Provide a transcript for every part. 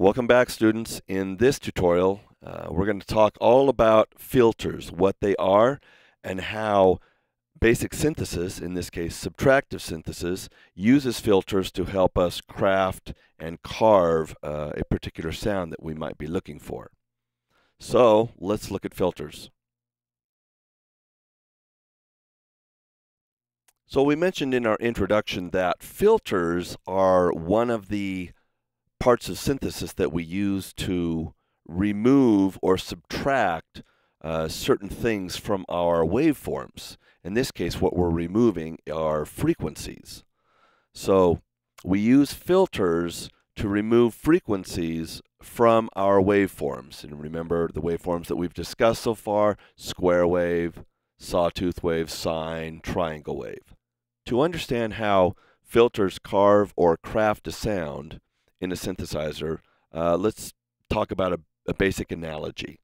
Welcome back students. In this tutorial, uh, we're going to talk all about filters, what they are, and how basic synthesis, in this case subtractive synthesis, uses filters to help us craft and carve uh, a particular sound that we might be looking for. So let's look at filters. So we mentioned in our introduction that filters are one of the parts of synthesis that we use to remove or subtract uh, certain things from our waveforms. In this case, what we're removing are frequencies. So we use filters to remove frequencies from our waveforms. And remember the waveforms that we've discussed so far, square wave, sawtooth wave, sine, triangle wave. To understand how filters carve or craft a sound in a synthesizer, uh, let's talk about a, a basic analogy.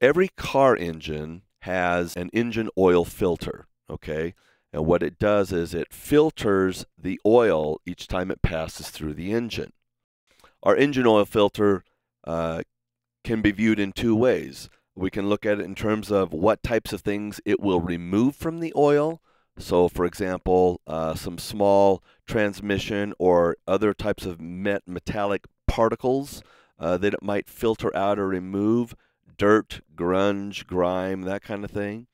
Every car engine has an engine oil filter, okay? And what it does is it filters the oil each time it passes through the engine. Our engine oil filter uh, can be viewed in two ways. We can look at it in terms of what types of things it will remove from the oil. So, for example, uh, some small transmission or other types of met metallic particles uh, that it might filter out or remove, dirt, grunge, grime, that kind of thing.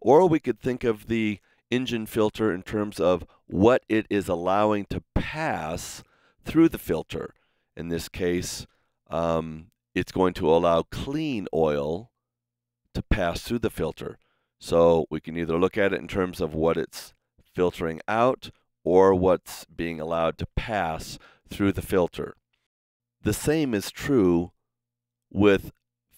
Or we could think of the engine filter in terms of what it is allowing to pass through the filter. In this case, um, it's going to allow clean oil to pass through the filter. So we can either look at it in terms of what it's filtering out or what's being allowed to pass through the filter. The same is true with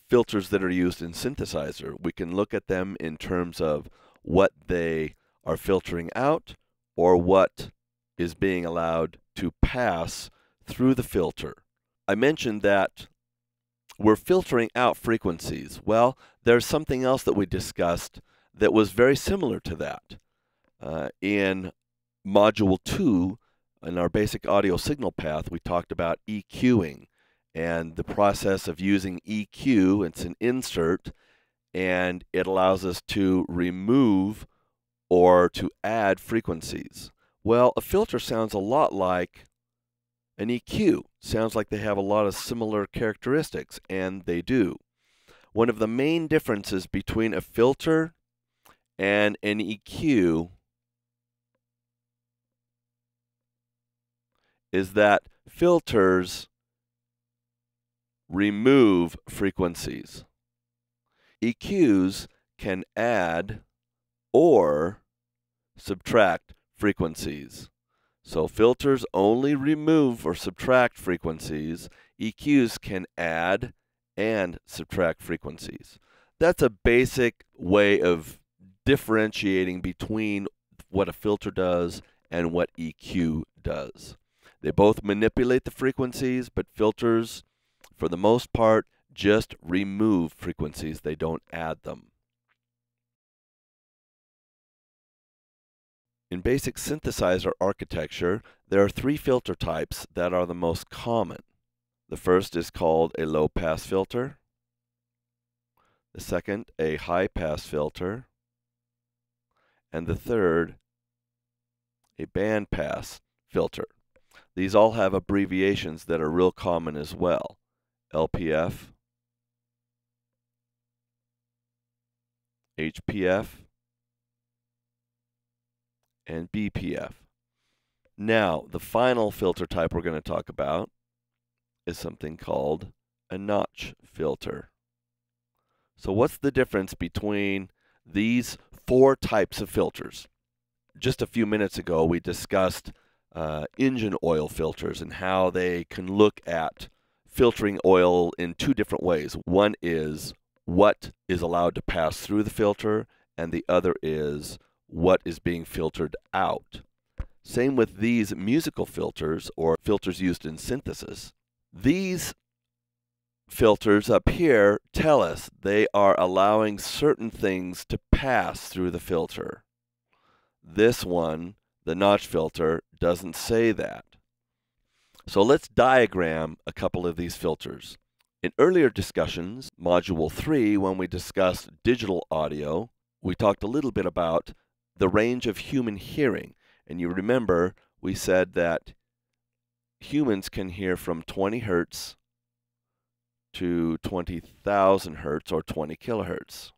filters that are used in synthesizer. We can look at them in terms of what they are filtering out or what is being allowed to pass through the filter. I mentioned that we're filtering out frequencies. Well, there's something else that we discussed that was very similar to that. Uh, in Module 2, in our basic audio signal path, we talked about EQing and the process of using EQ. It's an insert, and it allows us to remove or to add frequencies. Well, a filter sounds a lot like an EQ. Sounds like they have a lot of similar characteristics, and they do. One of the main differences between a filter and an EQ is that filters remove frequencies. EQs can add or subtract frequencies. So filters only remove or subtract frequencies. EQs can add and subtract frequencies. That's a basic way of differentiating between what a filter does and what EQ does. They both manipulate the frequencies, but filters, for the most part, just remove frequencies. They don't add them. In basic synthesizer architecture, there are three filter types that are the most common. The first is called a low-pass filter. The second, a high-pass filter. And the third, a bandpass filter. These all have abbreviations that are real common as well. LPF, HPF, and BPF. Now, the final filter type we're going to talk about is something called a notch filter. So what's the difference between these four types of filters? Just a few minutes ago, we discussed uh, engine oil filters and how they can look at filtering oil in two different ways. One is what is allowed to pass through the filter, and the other is what is being filtered out. Same with these musical filters or filters used in synthesis. These filters up here tell us they are allowing certain things to pass through the filter. This one, the notch filter, doesn't say that. So let's diagram a couple of these filters. In earlier discussions, Module 3, when we discussed digital audio, we talked a little bit about the range of human hearing. And you remember we said that humans can hear from 20 hertz to 20,000 hertz or 20 kilohertz.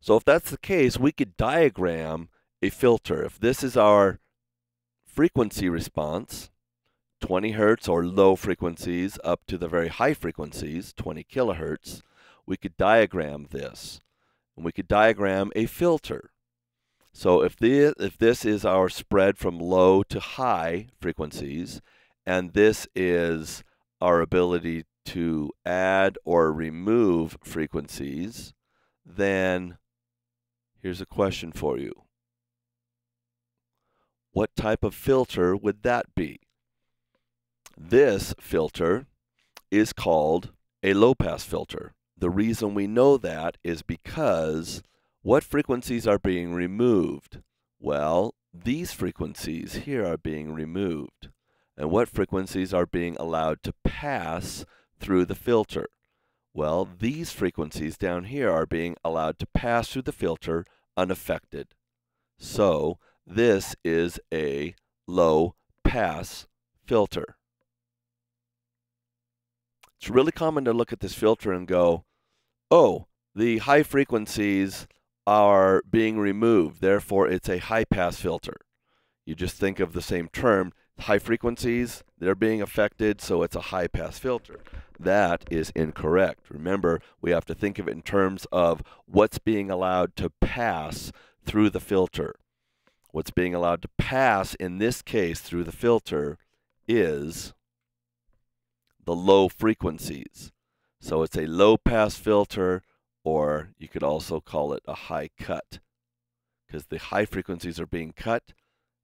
So if that's the case, we could diagram a filter. If this is our frequency response, 20 hertz or low frequencies up to the very high frequencies, 20 kilohertz, we could diagram this. And we could diagram a filter. So if, the, if this is our spread from low to high frequencies, and this is our ability to add or remove frequencies, then here's a question for you. What type of filter would that be? This filter is called a low pass filter. The reason we know that is because what frequencies are being removed? Well, these frequencies here are being removed. And what frequencies are being allowed to pass through the filter? Well, these frequencies down here are being allowed to pass through the filter unaffected. So, this is a low pass filter. It's really common to look at this filter and go, oh, the high frequencies are being removed, therefore it's a high pass filter. You just think of the same term, high frequencies, they're being affected, so it's a high pass filter. That is incorrect. Remember, we have to think of it in terms of what's being allowed to pass through the filter. What's being allowed to pass in this case through the filter is the low frequencies. So it's a low pass filter, or you could also call it a high cut, because the high frequencies are being cut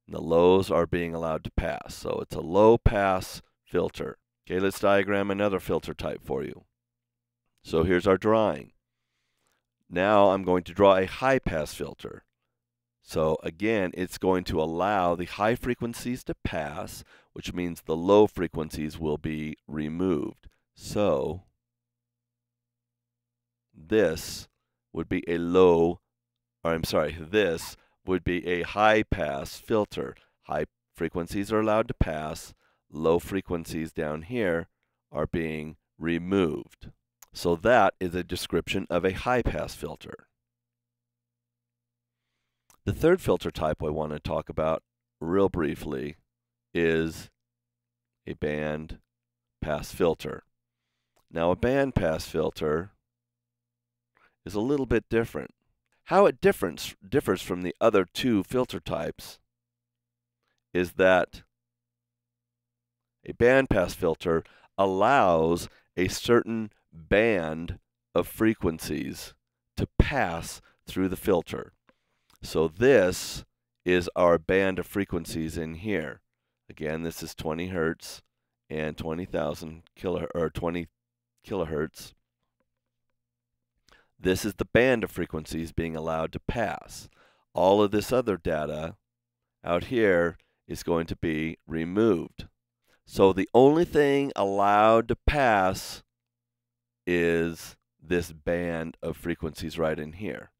and the lows are being allowed to pass. So it's a low pass filter. Okay, let's diagram another filter type for you. So here's our drawing. Now I'm going to draw a high pass filter. So again, it's going to allow the high frequencies to pass, which means the low frequencies will be removed. So this would be a low, or I'm sorry, this would be a high pass filter. High frequencies are allowed to pass, low frequencies down here are being removed. So that is a description of a high pass filter. The third filter type I want to talk about real briefly is a band pass filter. Now a band pass filter is a little bit different. How it differs, differs from the other two filter types is that a bandpass filter allows a certain band of frequencies to pass through the filter. So this is our band of frequencies in here. Again, this is 20 hertz and 20,000 kilo or 20 kilohertz. This is the band of frequencies being allowed to pass. All of this other data out here is going to be removed. So the only thing allowed to pass is this band of frequencies right in here.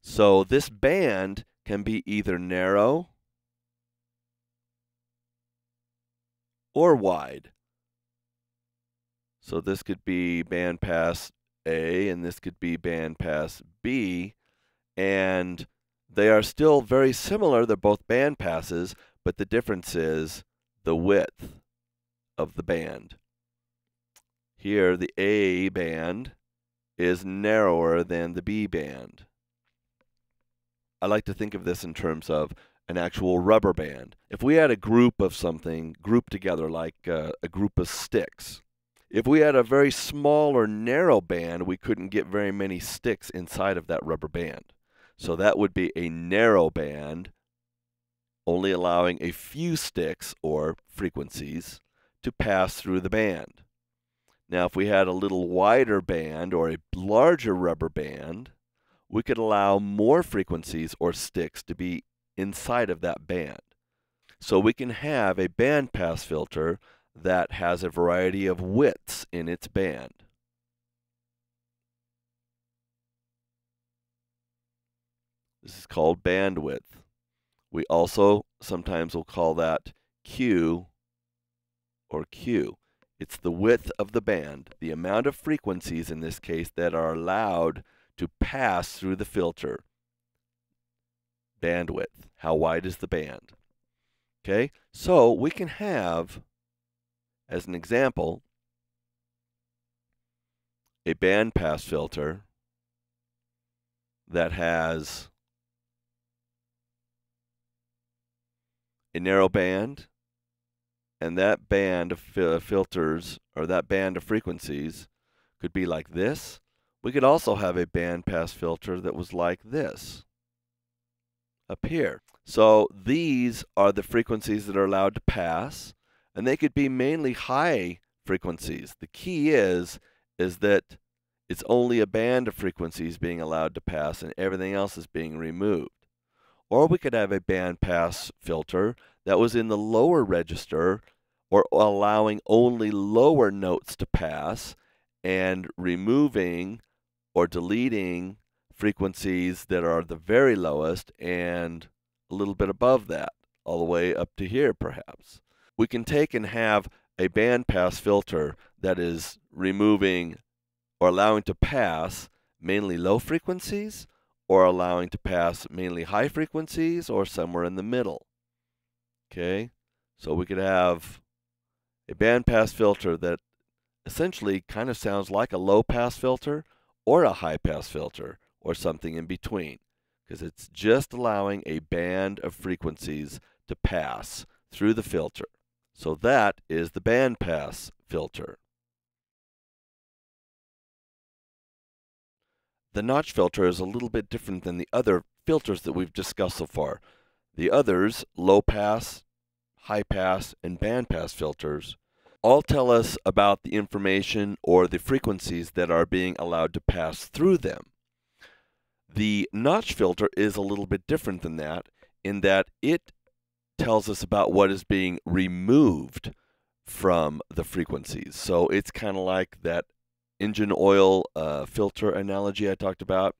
So this band can be either narrow or wide. So this could be band pass a, and this could be bandpass B, and they are still very similar. They're both band passes, but the difference is the width of the band. Here, the A band is narrower than the B band. I like to think of this in terms of an actual rubber band. If we had a group of something grouped together like uh, a group of sticks, if we had a very small or narrow band, we couldn't get very many sticks inside of that rubber band. So that would be a narrow band, only allowing a few sticks or frequencies to pass through the band. Now, if we had a little wider band or a larger rubber band, we could allow more frequencies or sticks to be inside of that band. So we can have a bandpass filter that has a variety of widths in its band. This is called bandwidth. We also sometimes will call that Q or Q. It's the width of the band, the amount of frequencies in this case that are allowed to pass through the filter. Bandwidth, how wide is the band? Okay, so we can have, as an example, a bandpass filter that has a narrow band, and that band of filters, or that band of frequencies, could be like this. We could also have a bandpass filter that was like this, up here. So these are the frequencies that are allowed to pass, and they could be mainly high frequencies. The key is, is that it's only a band of frequencies being allowed to pass and everything else is being removed. Or we could have a band pass filter that was in the lower register or allowing only lower notes to pass and removing or deleting frequencies that are the very lowest and a little bit above that, all the way up to here perhaps. We can take and have a bandpass filter that is removing or allowing to pass mainly low frequencies or allowing to pass mainly high frequencies or somewhere in the middle. Okay, so we could have a bandpass filter that essentially kind of sounds like a low pass filter or a high pass filter or something in between because it's just allowing a band of frequencies to pass through the filter. So that is the bandpass filter. The notch filter is a little bit different than the other filters that we've discussed so far. The others, low pass, high pass, and bandpass filters, all tell us about the information or the frequencies that are being allowed to pass through them. The notch filter is a little bit different than that in that it tells us about what is being removed from the frequencies. So it's kind of like that engine oil uh, filter analogy I talked about.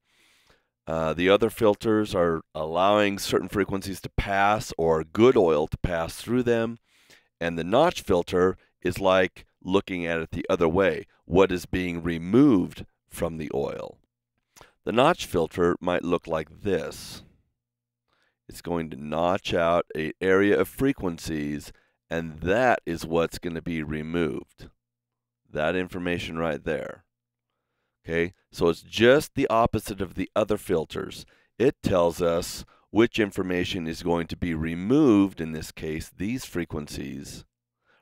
Uh, the other filters are allowing certain frequencies to pass or good oil to pass through them. And the notch filter is like looking at it the other way. What is being removed from the oil? The notch filter might look like this. It's going to notch out an area of frequencies, and that is what's going to be removed. That information right there. Okay, so it's just the opposite of the other filters. It tells us which information is going to be removed, in this case, these frequencies,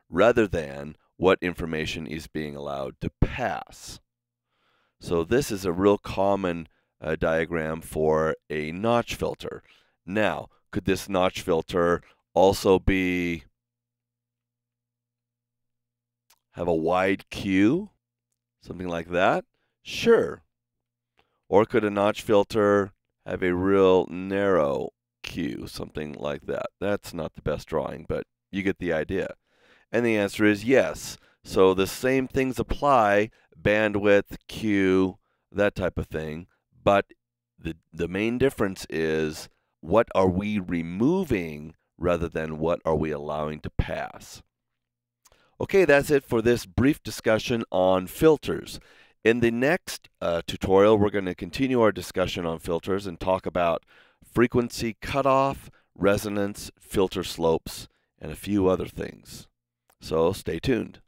rather than what information is being allowed to pass. So this is a real common uh, diagram for a notch filter. Now, could this notch filter also be have a wide Q, something like that? Sure. Or could a notch filter have a real narrow Q, something like that? That's not the best drawing, but you get the idea. And the answer is yes. So the same things apply, bandwidth, Q, that type of thing, but the, the main difference is what are we removing rather than what are we allowing to pass. Okay, that's it for this brief discussion on filters. In the next uh, tutorial, we're going to continue our discussion on filters and talk about frequency cutoff, resonance, filter slopes, and a few other things. So stay tuned.